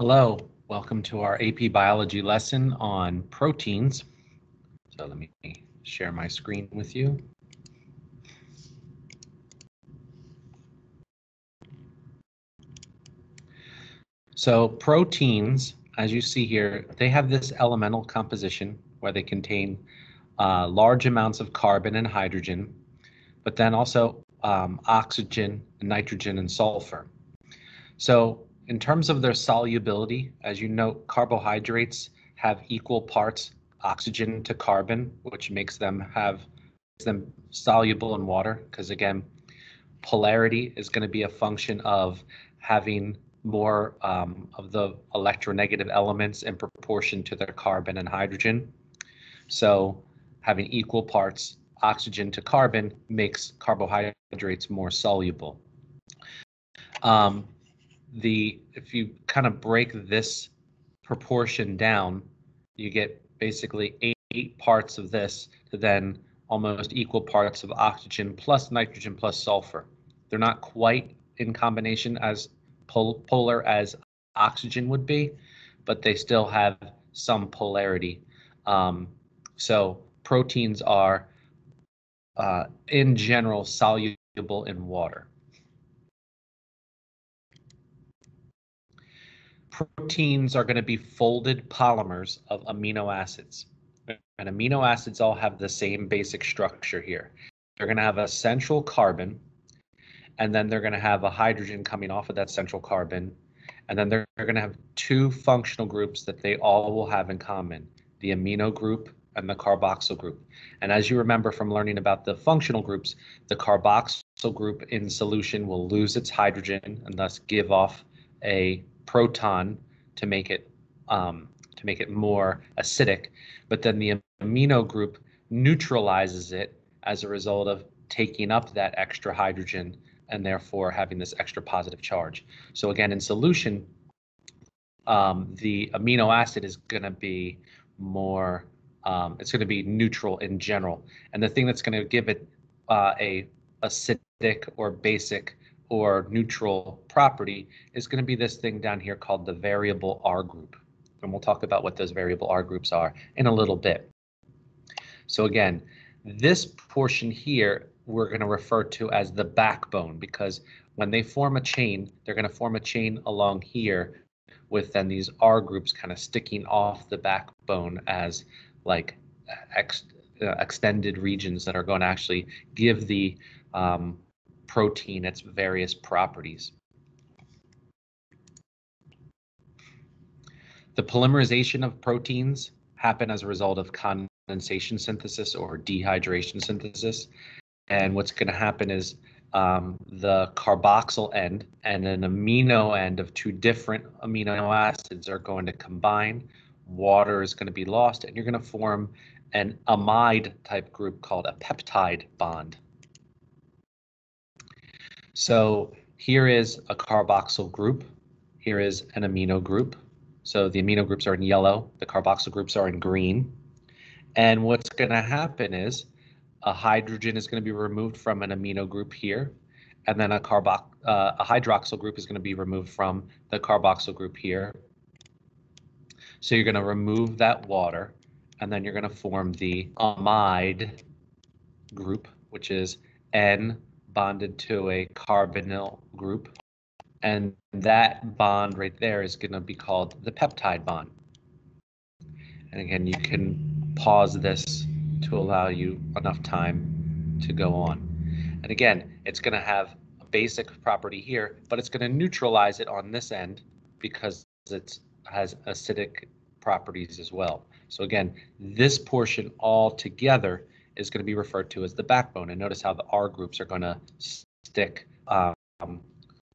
Hello, welcome to our AP Biology lesson on proteins. So let me share my screen with you. So proteins, as you see here, they have this elemental composition where they contain uh, large amounts of carbon and hydrogen, but then also um, oxygen, nitrogen, and sulfur. So in terms of their solubility, as you note, carbohydrates have equal parts oxygen to carbon, which makes them have makes them soluble in water. Because again, polarity is going to be a function of having more um, of the electronegative elements in proportion to their carbon and hydrogen. So having equal parts oxygen to carbon makes carbohydrates more soluble. Um, the if you kind of break this proportion down, you get basically eight, eight parts of this to then almost equal parts of oxygen plus nitrogen plus sulfur. They're not quite in combination as pol polar as oxygen would be, but they still have some polarity. Um, so proteins are, uh, in general, soluble in water. Proteins are going to be folded polymers of amino acids. And amino acids all have the same basic structure here. They're going to have a central carbon, and then they're going to have a hydrogen coming off of that central carbon. And then they're, they're going to have two functional groups that they all will have in common, the amino group and the carboxyl group. And as you remember from learning about the functional groups, the carboxyl group in solution will lose its hydrogen and thus give off a proton to make it um, to make it more acidic, but then the amino group neutralizes it as a result of taking up that extra hydrogen and therefore having this extra positive charge. So again, in solution, um, the amino acid is going to be more, um, it's going to be neutral in general. And the thing that's going to give it uh, a acidic or basic or neutral property is going to be this thing down here called the variable R group. And we'll talk about what those variable R groups are in a little bit. So again, this portion here we're going to refer to as the backbone because when they form a chain, they're going to form a chain along here with then these R groups kind of sticking off the backbone as like ex, uh, extended regions that are going to actually give the um, protein, its various properties. The polymerization of proteins happen as a result of condensation synthesis or dehydration synthesis. And what's going to happen is um, the carboxyl end and an amino end of two different amino acids are going to combine. Water is going to be lost, and you're going to form an amide type group called a peptide bond. So here is a carboxyl group. Here is an amino group. So the amino groups are in yellow, the carboxyl groups are in green. And what's going to happen is a hydrogen is going to be removed from an amino group here, and then a carbo uh, a hydroxyl group is going to be removed from the carboxyl group here. So you're going to remove that water, and then you're going to form the amide group, which is N bonded to a carbonyl group. And that bond right there is going to be called the peptide bond. And again, you can pause this to allow you enough time to go on. And again, it's going to have a basic property here, but it's going to neutralize it on this end because it has acidic properties as well. So again, this portion all together is going to be referred to as the backbone. And notice how the R groups are going to stick um,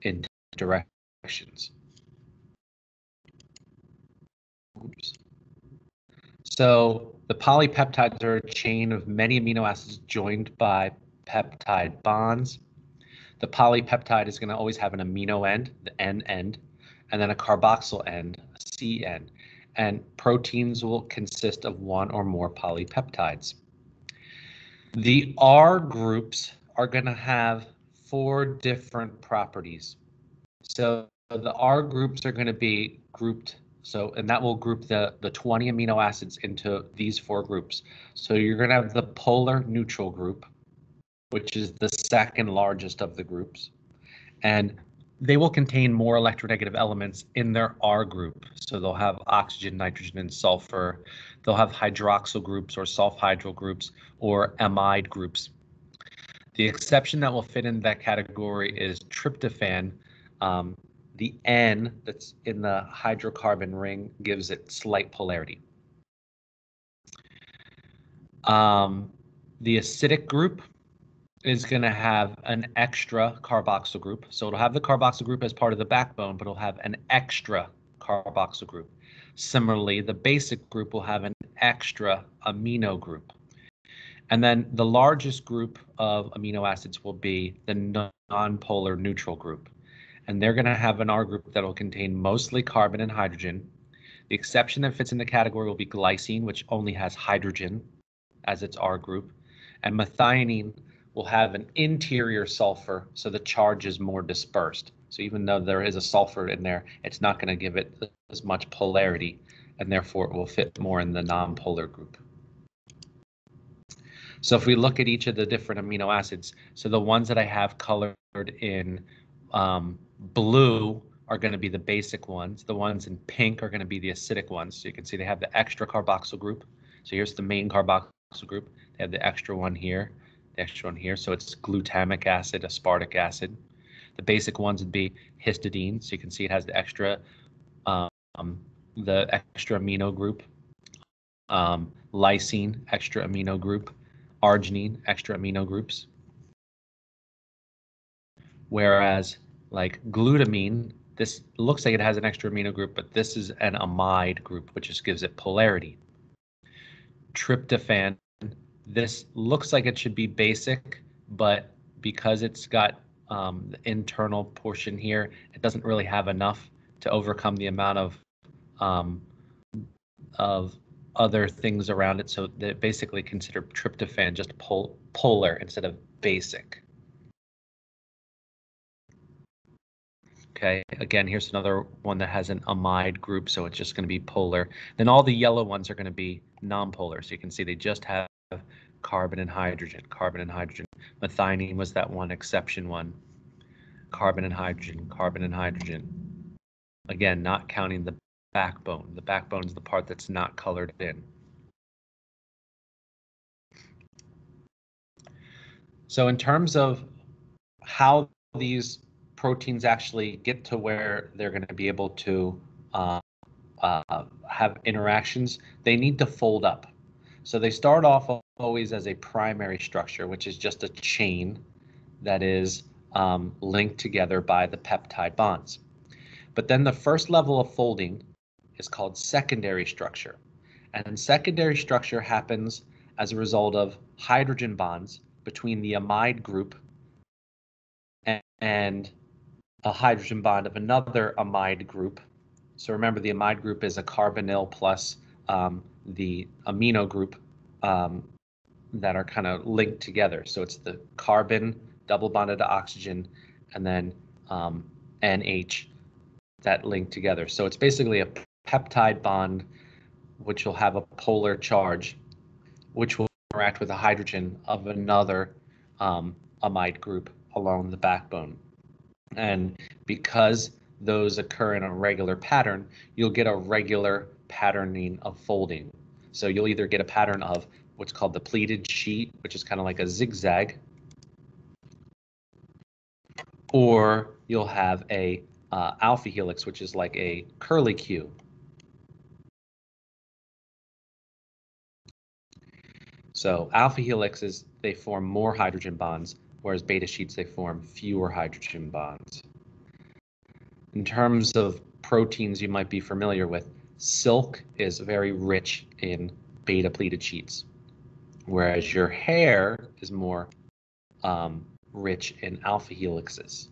in directions. Oops. So the polypeptides are a chain of many amino acids joined by peptide bonds. The polypeptide is going to always have an amino end, the N end, and then a carboxyl end, a C end. And proteins will consist of one or more polypeptides. The R groups are going to have four different properties. So the R groups are going to be grouped. So, and that will group the, the 20 amino acids into these four groups. So you're going to have the polar neutral group, which is the second largest of the groups. And they will contain more electronegative elements in their R group. So they'll have oxygen, nitrogen, and sulfur. They'll have hydroxyl groups or sulfhydryl groups or amide groups. The exception that will fit in that category is tryptophan. Um, the N that's in the hydrocarbon ring gives it slight polarity. Um, the acidic group is going to have an extra carboxyl group. So it'll have the carboxyl group as part of the backbone, but it'll have an extra carboxyl group. Similarly, the basic group will have an extra amino group. And then the largest group of amino acids will be the nonpolar neutral group. And they're going to have an R group that will contain mostly carbon and hydrogen. The exception that fits in the category will be glycine, which only has hydrogen as its R group. And methionine will have an interior sulfur, so the charge is more dispersed. So even though there is a sulfur in there, it's not going to give it as much polarity, and therefore it will fit more in the nonpolar group. So if we look at each of the different amino acids, so the ones that I have colored in um, blue are going to be the basic ones. The ones in pink are going to be the acidic ones. So you can see they have the extra carboxyl group. So here's the main carboxyl group. They have the extra one here extra one here. So it's glutamic acid, aspartic acid. The basic ones would be histidine. So you can see it has the extra, um, the extra amino group. Um, lysine, extra amino group. Arginine, extra amino groups. Whereas like glutamine, this looks like it has an extra amino group, but this is an amide group, which just gives it polarity. Tryptophan this looks like it should be basic, but because it's got um, the internal portion here, it doesn't really have enough to overcome the amount of um, of other things around it. So they basically consider tryptophan just pol polar instead of basic. Okay, again, here's another one that has an amide group, so it's just going to be polar. Then all the yellow ones are going to be nonpolar. So you can see they just have carbon and hydrogen, carbon and hydrogen. Methionine was that one exception one. Carbon and hydrogen, carbon and hydrogen. Again, not counting the backbone. The backbone is the part that's not colored in. So in terms of how these proteins actually get to where they're going to be able to uh, uh, have interactions, they need to fold up. So they start off always as a primary structure, which is just a chain that is um, linked together by the peptide bonds. But then the first level of folding is called secondary structure. And secondary structure happens as a result of hydrogen bonds between the amide group and, and a hydrogen bond of another amide group. So remember the amide group is a carbonyl plus um, the amino group um, that are kind of linked together. So it's the carbon double bonded to oxygen and then um, NH that link together. So it's basically a peptide bond which will have a polar charge which will interact with a hydrogen of another um, amide group along the backbone. And because those occur in a regular pattern, you'll get a regular patterning of folding. So you'll either get a pattern of what's called the pleated sheet, which is kind of like a zigzag, or you'll have a uh, alpha helix, which is like a curly Q. So alpha helixes, they form more hydrogen bonds, whereas beta sheets, they form fewer hydrogen bonds. In terms of proteins you might be familiar with, silk is very rich in beta pleated sheets whereas your hair is more um, rich in alpha helixes.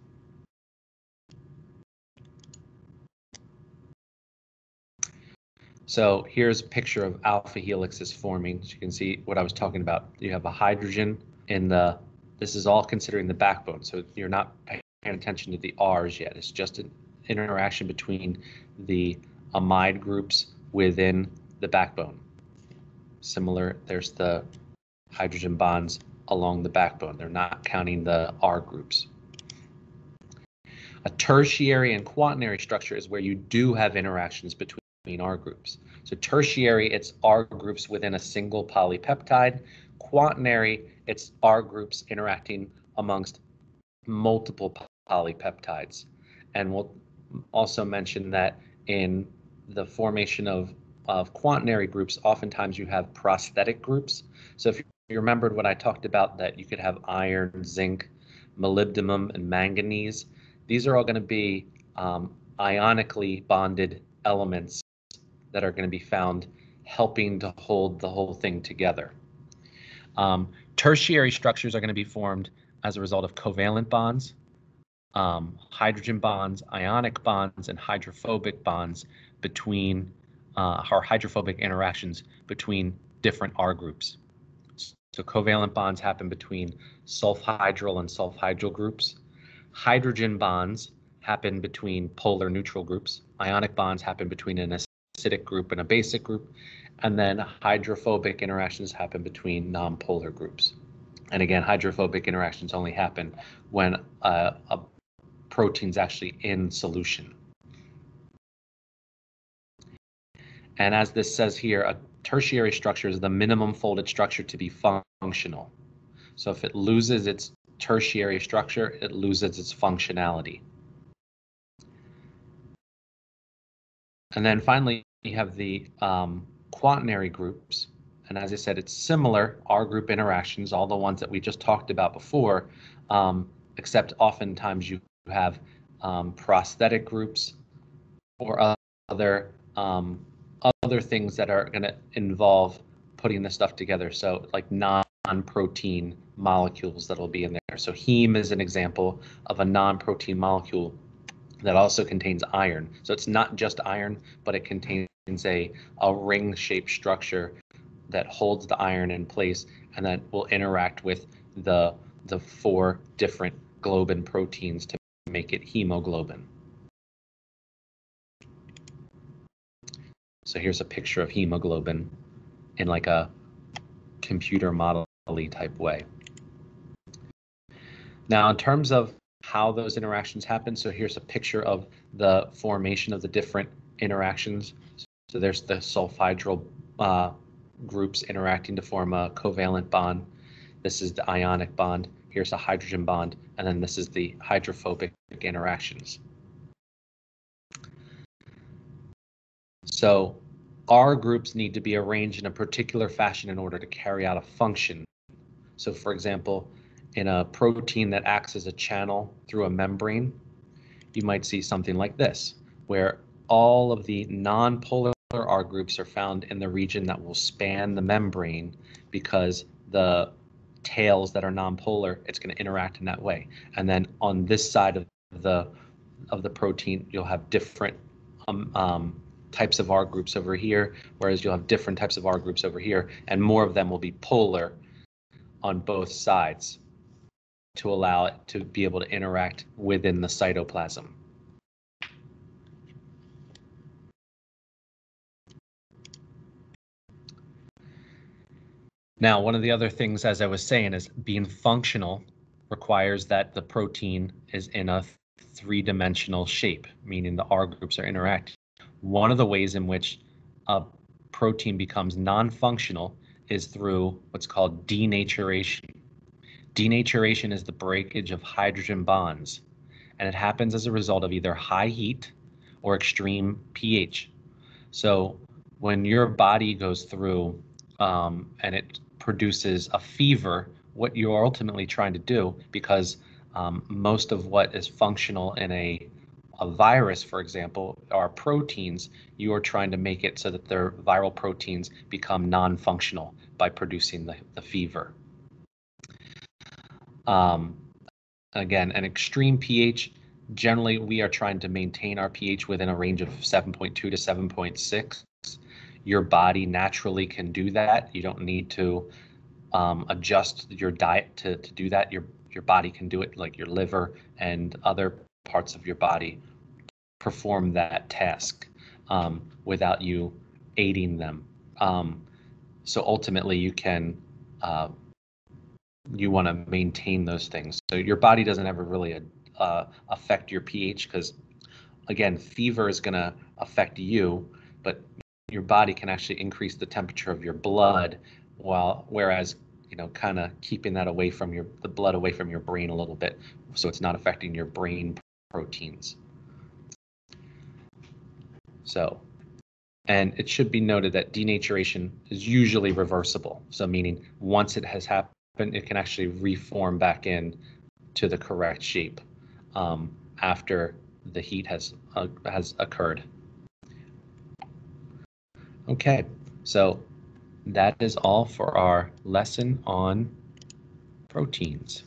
So here's a picture of alpha helixes forming. So you can see what I was talking about. You have a hydrogen in the, this is all considering the backbone. So you're not paying attention to the R's yet. It's just an interaction between the amide groups within the backbone. Similar, there's the hydrogen bonds along the backbone. They're not counting the R groups. A tertiary and quaternary structure is where you do have interactions between R groups. So tertiary, it's R groups within a single polypeptide. Quaternary, it's R groups interacting amongst multiple polypeptides. And we'll also mention that in the formation of, of quaternary groups, oftentimes you have prosthetic groups. So if you remembered what I talked about, that you could have iron, zinc, molybdenum, and manganese, these are all going to be um, ionically bonded elements that are going to be found helping to hold the whole thing together. Um, tertiary structures are going to be formed as a result of covalent bonds, um, hydrogen bonds, ionic bonds, and hydrophobic bonds between uh, hydrophobic interactions between different R groups. So covalent bonds happen between sulfhydryl and sulfhydryl groups. Hydrogen bonds happen between polar neutral groups. Ionic bonds happen between an acidic group and a basic group. And then hydrophobic interactions happen between nonpolar groups. And again, hydrophobic interactions only happen when uh, a protein's actually in solution. And as this says here, a tertiary structure is the minimum folded structure to be functional. So if it loses its tertiary structure, it loses its functionality. And then finally, you have the um, quaternary groups. And as I said, it's similar R group interactions, all the ones that we just talked about before, um, except oftentimes you have um, prosthetic groups or other um, other things that are going to involve putting this stuff together. So like non-protein molecules that'll be in there. So heme is an example of a non-protein molecule that also contains iron. So it's not just iron, but it contains a, a ring-shaped structure that holds the iron in place and that will interact with the the four different globin proteins to make it hemoglobin. So here's a picture of hemoglobin in like a computer model type way. Now, in terms of how those interactions happen, so here's a picture of the formation of the different interactions. So there's the sulfhydryl uh, groups interacting to form a covalent bond. This is the ionic bond. Here's a hydrogen bond, and then this is the hydrophobic interactions. So R groups need to be arranged in a particular fashion in order to carry out a function. So for example, in a protein that acts as a channel through a membrane, you might see something like this, where all of the non-polar R groups are found in the region that will span the membrane because the tails that are non-polar, it's going to interact in that way. And then on this side of the of the protein, you'll have different um, um, types of R groups over here, whereas you'll have different types of R groups over here, and more of them will be polar on both sides to allow it to be able to interact within the cytoplasm. Now, one of the other things, as I was saying, is being functional requires that the protein is in a three-dimensional shape, meaning the R groups are interacting. One of the ways in which a protein becomes non-functional is through what's called denaturation. Denaturation is the breakage of hydrogen bonds, and it happens as a result of either high heat or extreme pH. So when your body goes through um, and it produces a fever, what you're ultimately trying to do, because um, most of what is functional in a a virus, for example, are proteins, you are trying to make it so that their viral proteins become non-functional by producing the, the fever. Um, again, an extreme pH, generally we are trying to maintain our pH within a range of 7.2 to 7.6. Your body naturally can do that. You don't need to um, adjust your diet to, to do that. Your your body can do it like your liver and other parts of your body perform that task um, without you aiding them. Um, so ultimately, you can uh, you want to maintain those things. So your body doesn't ever really uh, affect your pH because, again, fever is going to affect you, but your body can actually increase the temperature of your blood, while whereas you know, kind of keeping that away from your the blood away from your brain a little bit, so it's not affecting your brain proteins. So, and it should be noted that denaturation is usually reversible. So meaning once it has happened, it can actually reform back in to the correct shape um, after the heat has uh, has occurred. Okay, so that is all for our lesson on proteins.